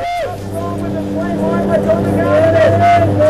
What's wrong with the play line?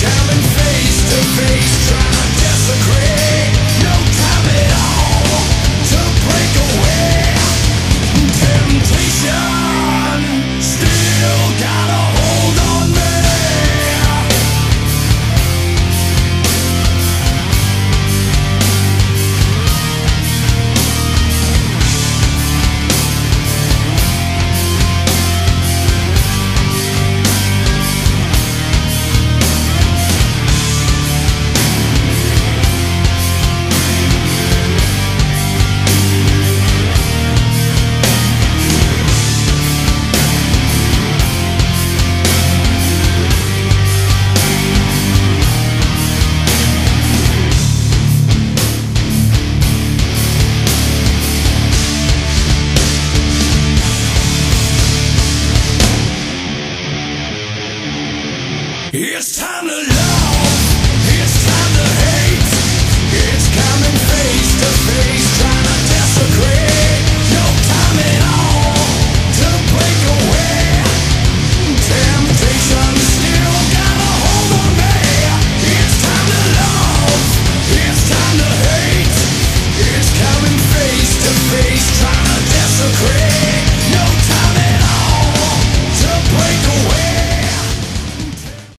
Coming face to face, trying to desecrate. It's time to love.